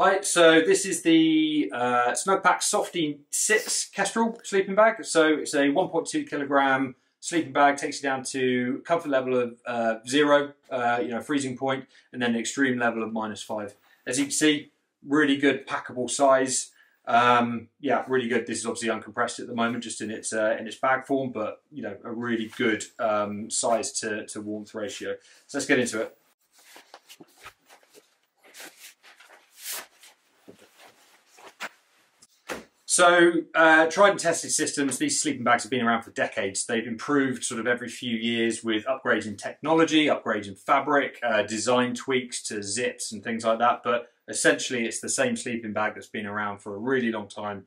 Hi, so this is the uh, Snugpak Softie 6 Kestrel sleeping bag. So it's a 1.2 kilogram sleeping bag, takes you down to comfort level of uh, zero, uh, you know, freezing point, and then the extreme level of minus five. As you can see, really good packable size. Um, yeah, really good. This is obviously uncompressed at the moment, just in its uh, in its bag form, but you know, a really good um, size to, to warmth ratio. So let's get into it. So, uh, tried and tested systems, these sleeping bags have been around for decades. They've improved sort of every few years with upgrades in technology, upgrades in fabric, uh, design tweaks to zips and things like that. But essentially, it's the same sleeping bag that's been around for a really long time.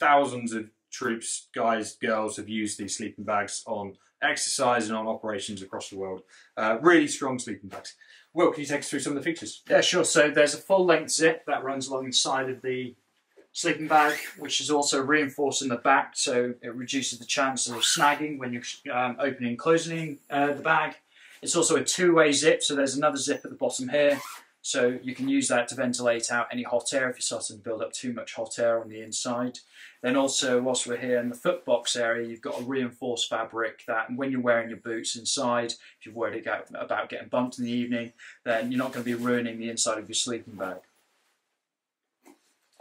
Thousands of troops, guys, girls have used these sleeping bags on exercise and on operations across the world. Uh, really strong sleeping bags. Will, can you take us through some of the features? Yeah, sure. So there's a full length zip that runs along the side of the sleeping bag, which is also reinforced in the back, so it reduces the chances of snagging when you're um, opening and closing uh, the bag. It's also a two-way zip, so there's another zip at the bottom here, so you can use that to ventilate out any hot air if you're starting to build up too much hot air on the inside. Then also, whilst we're here in the foot box area, you've got a reinforced fabric that when you're wearing your boots inside, if you're worried about getting bumped in the evening, then you're not going to be ruining the inside of your sleeping bag.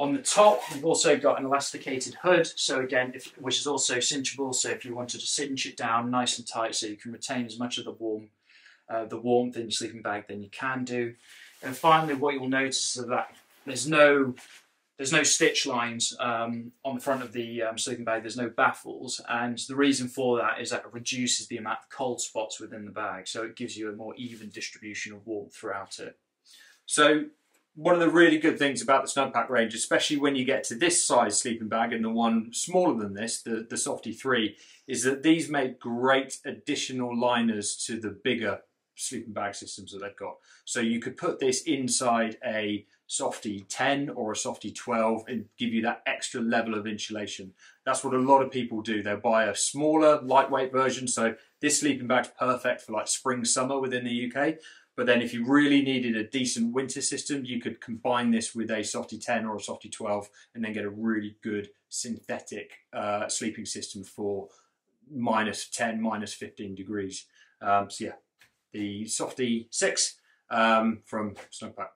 On the top, you've also got an elasticated hood, so again, if, which is also cinchable. So if you wanted to cinch it down nice and tight, so you can retain as much of the warm, uh, the warmth in your sleeping bag than you can do. And finally, what you'll notice is that there's no there's no stitch lines um, on the front of the um, sleeping bag. There's no baffles, and the reason for that is that it reduces the amount of cold spots within the bag, so it gives you a more even distribution of warmth throughout it. So one of the really good things about the Snugpak range, especially when you get to this size sleeping bag and the one smaller than this, the, the Softie 3, is that these make great additional liners to the bigger sleeping bag systems that they've got. So you could put this inside a Softie 10 or a Softie 12 and give you that extra level of insulation. That's what a lot of people do. They'll buy a smaller, lightweight version. So this sleeping bag's perfect for like spring, summer within the UK. But then if you really needed a decent winter system, you could combine this with a Softie 10 or a Softie 12 and then get a really good synthetic uh, sleeping system for minus 10, minus 15 degrees. Um, so yeah, the Softie 6 um, from Snugpak.